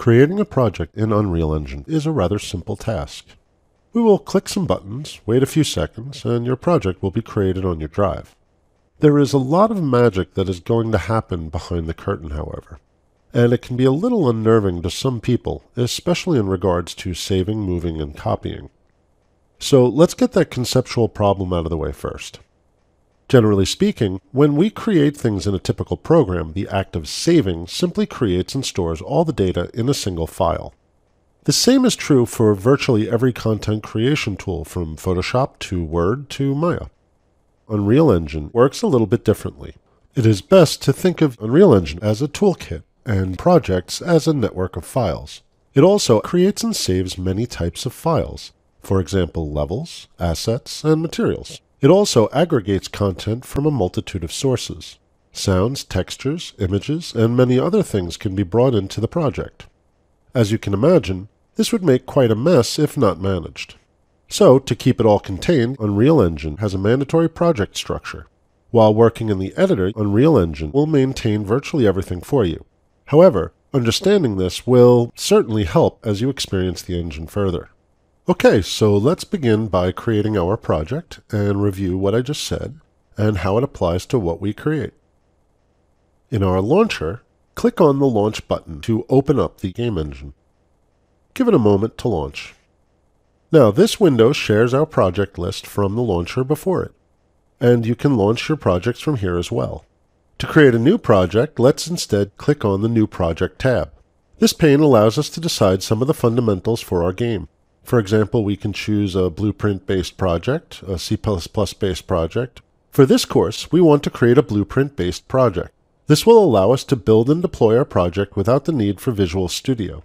Creating a project in Unreal Engine is a rather simple task. We will click some buttons, wait a few seconds, and your project will be created on your drive. There is a lot of magic that is going to happen behind the curtain, however, and it can be a little unnerving to some people, especially in regards to saving, moving, and copying. So let's get that conceptual problem out of the way first. Generally speaking, when we create things in a typical program, the act of saving simply creates and stores all the data in a single file. The same is true for virtually every content creation tool from Photoshop to Word to Maya. Unreal Engine works a little bit differently. It is best to think of Unreal Engine as a toolkit and projects as a network of files. It also creates and saves many types of files, for example levels, assets, and materials. It also aggregates content from a multitude of sources. Sounds, textures, images, and many other things can be brought into the project. As you can imagine, this would make quite a mess if not managed. So, to keep it all contained, Unreal Engine has a mandatory project structure. While working in the editor, Unreal Engine will maintain virtually everything for you. However, understanding this will certainly help as you experience the engine further. Okay, so let's begin by creating our project and review what I just said and how it applies to what we create. In our launcher, click on the Launch button to open up the game engine. Give it a moment to launch. Now, this window shares our project list from the launcher before it, and you can launch your projects from here as well. To create a new project, let's instead click on the New Project tab. This pane allows us to decide some of the fundamentals for our game. For example, we can choose a blueprint-based project, a C++-based project. For this course, we want to create a blueprint-based project. This will allow us to build and deploy our project without the need for Visual Studio.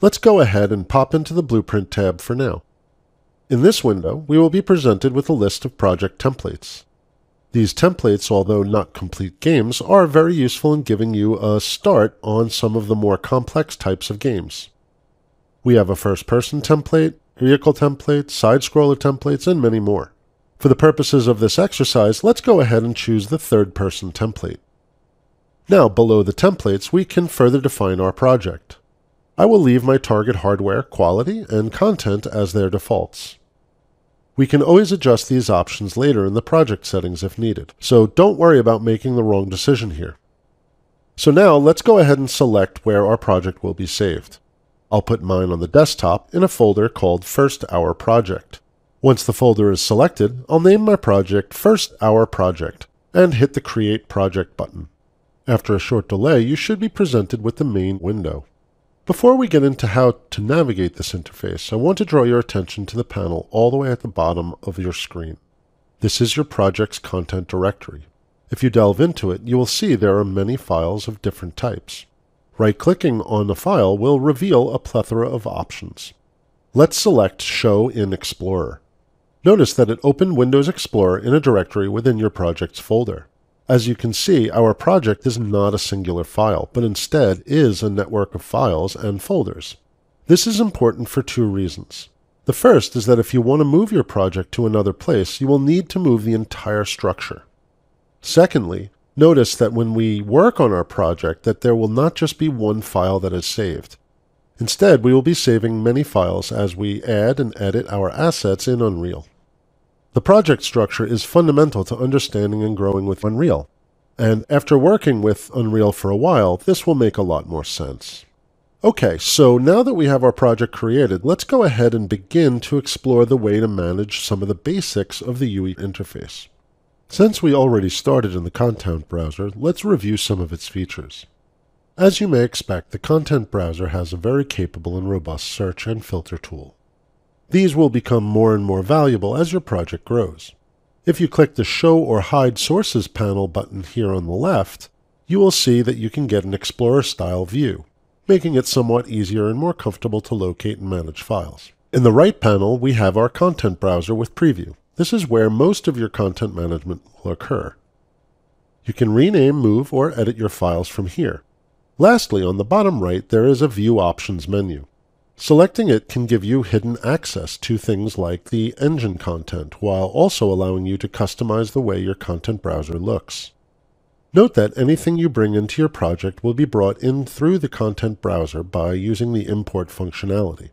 Let's go ahead and pop into the Blueprint tab for now. In this window, we will be presented with a list of project templates. These templates, although not complete games, are very useful in giving you a start on some of the more complex types of games. We have a first person template, vehicle template, side scroller templates, and many more. For the purposes of this exercise, let's go ahead and choose the third person template. Now, below the templates, we can further define our project. I will leave my target hardware, quality, and content as their defaults. We can always adjust these options later in the project settings if needed, so don't worry about making the wrong decision here. So now let's go ahead and select where our project will be saved. I'll put mine on the desktop in a folder called First Hour Project. Once the folder is selected, I'll name my project First Hour Project and hit the Create Project button. After a short delay, you should be presented with the main window. Before we get into how to navigate this interface, I want to draw your attention to the panel all the way at the bottom of your screen. This is your project's content directory. If you delve into it, you will see there are many files of different types. Right-clicking on the file will reveal a plethora of options. Let's select Show in Explorer. Notice that it opened Windows Explorer in a directory within your project's folder. As you can see, our project is not a singular file, but instead is a network of files and folders. This is important for two reasons. The first is that if you want to move your project to another place, you will need to move the entire structure. Secondly, Notice that when we work on our project that there will not just be one file that is saved. Instead, we will be saving many files as we add and edit our assets in Unreal. The project structure is fundamental to understanding and growing with Unreal, and after working with Unreal for a while, this will make a lot more sense. Okay, so now that we have our project created, let's go ahead and begin to explore the way to manage some of the basics of the UI interface. Since we already started in the content browser, let's review some of its features. As you may expect, the content browser has a very capable and robust search and filter tool. These will become more and more valuable as your project grows. If you click the Show or Hide Sources panel button here on the left, you will see that you can get an Explorer-style view, making it somewhat easier and more comfortable to locate and manage files. In the right panel, we have our content browser with Preview. This is where most of your content management will occur. You can rename, move, or edit your files from here. Lastly, on the bottom right, there is a View Options menu. Selecting it can give you hidden access to things like the engine content, while also allowing you to customize the way your content browser looks. Note that anything you bring into your project will be brought in through the content browser by using the import functionality.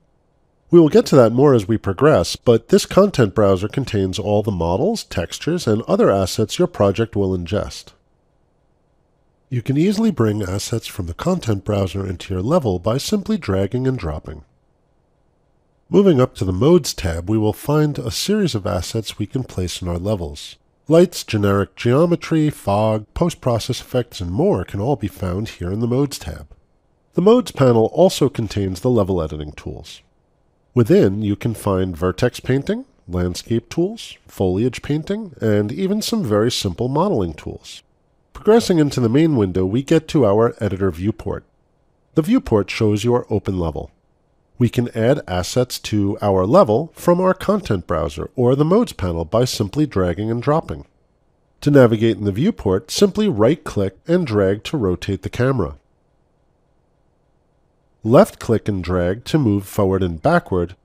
We will get to that more as we progress, but this content browser contains all the models, textures, and other assets your project will ingest. You can easily bring assets from the content browser into your level by simply dragging and dropping. Moving up to the Modes tab, we will find a series of assets we can place in our levels. Lights, generic geometry, fog, post-process effects, and more can all be found here in the Modes tab. The Modes panel also contains the level editing tools. Within, you can find vertex painting, landscape tools, foliage painting, and even some very simple modeling tools. Progressing into the main window, we get to our editor viewport. The viewport shows your open level. We can add assets to our level from our content browser or the modes panel by simply dragging and dropping. To navigate in the viewport, simply right-click and drag to rotate the camera. Left-click and drag to move forward and backward.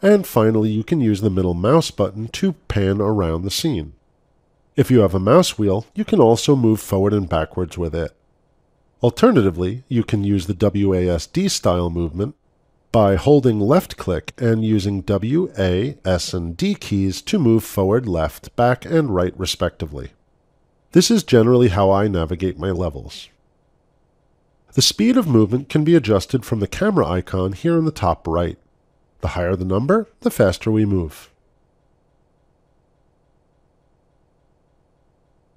And finally, you can use the middle mouse button to pan around the scene. If you have a mouse wheel, you can also move forward and backwards with it. Alternatively, you can use the WASD style movement by holding left click and using W, A, S, and D keys to move forward, left, back, and right respectively. This is generally how I navigate my levels. The speed of movement can be adjusted from the camera icon here in the top right. The higher the number, the faster we move.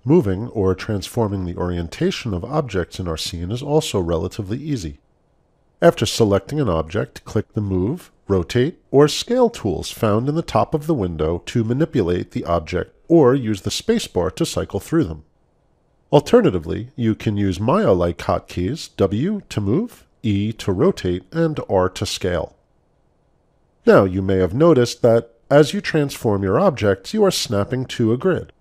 Moving or transforming the orientation of objects in our scene is also relatively easy. After selecting an object, click the Move, Rotate, or Scale tools found in the top of the window to manipulate the object or use the spacebar to cycle through them. Alternatively, you can use Maya-like hotkeys W to move, E to rotate, and R to scale. Now you may have noticed that as you transform your objects, you are snapping to a grid.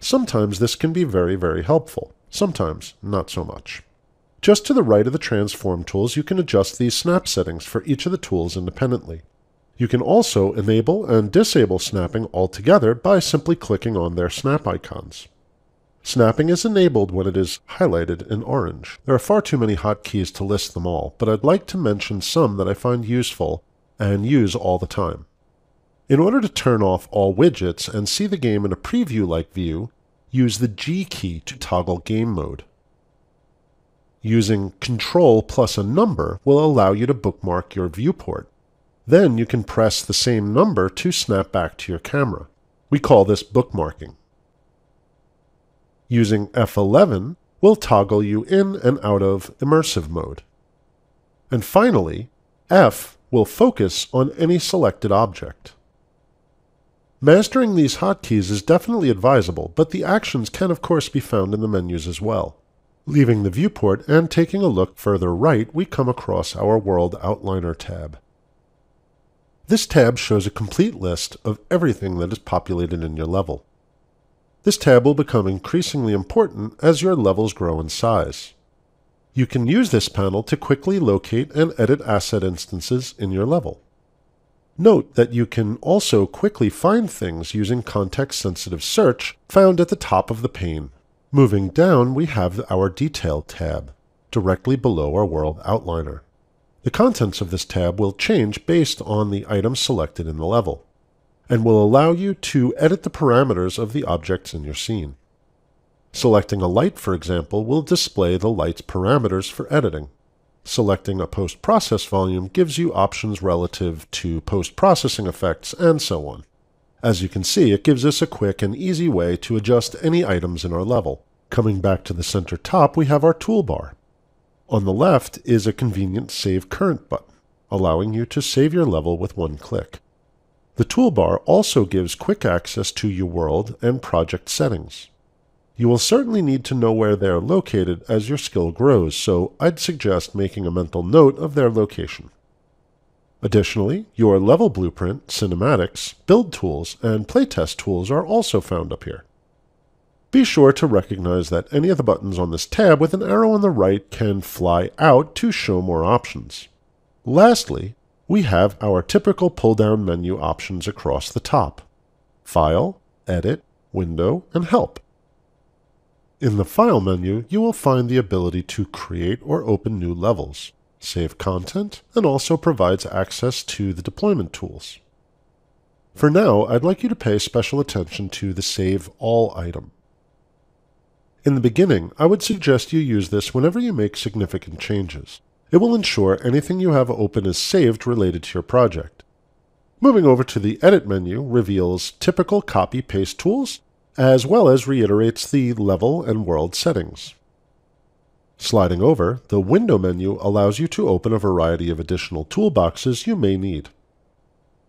Sometimes this can be very, very helpful. Sometimes not so much. Just to the right of the transform tools, you can adjust these snap settings for each of the tools independently. You can also enable and disable snapping altogether by simply clicking on their snap icons. Snapping is enabled when it is highlighted in orange. There are far too many hotkeys to list them all, but I'd like to mention some that I find useful and use all the time. In order to turn off all widgets and see the game in a preview-like view, use the G key to toggle game mode. Using Control plus a number will allow you to bookmark your viewport. Then you can press the same number to snap back to your camera. We call this bookmarking. Using F11 will toggle you in and out of immersive mode. And finally, F will focus on any selected object. Mastering these hotkeys is definitely advisable, but the actions can of course be found in the menus as well. Leaving the viewport and taking a look further right, we come across our World Outliner tab. This tab shows a complete list of everything that is populated in your level. This tab will become increasingly important as your levels grow in size. You can use this panel to quickly locate and edit asset instances in your level. Note that you can also quickly find things using context-sensitive search found at the top of the pane. Moving down, we have our Detail tab, directly below our World Outliner. The contents of this tab will change based on the item selected in the level, and will allow you to edit the parameters of the objects in your scene. Selecting a light, for example, will display the light's parameters for editing. Selecting a post-process volume gives you options relative to post-processing effects and so on. As you can see, it gives us a quick and easy way to adjust any items in our level. Coming back to the center top, we have our toolbar. On the left is a convenient Save Current button, allowing you to save your level with one click. The toolbar also gives quick access to your world and project settings. You will certainly need to know where they are located as your skill grows, so I'd suggest making a mental note of their location. Additionally, your level blueprint, cinematics, build tools, and playtest tools are also found up here. Be sure to recognize that any of the buttons on this tab with an arrow on the right can fly out to show more options. Lastly, we have our typical pull-down menu options across the top. File, Edit, Window, and Help. In the File menu, you will find the ability to create or open new levels, save content, and also provides access to the deployment tools. For now, I'd like you to pay special attention to the Save All item. In the beginning, I would suggest you use this whenever you make significant changes. It will ensure anything you have open is saved related to your project. Moving over to the Edit menu reveals typical copy-paste tools, as well as reiterates the level and world settings. Sliding over, the Window menu allows you to open a variety of additional toolboxes you may need.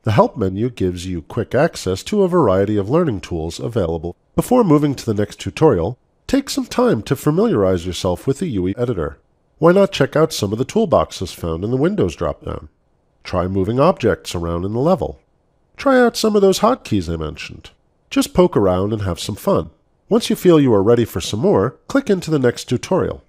The Help menu gives you quick access to a variety of learning tools available. Before moving to the next tutorial, take some time to familiarize yourself with the UE editor. Why not check out some of the toolboxes found in the Windows dropdown? Try moving objects around in the level. Try out some of those hotkeys I mentioned. Just poke around and have some fun. Once you feel you are ready for some more, click into the next tutorial.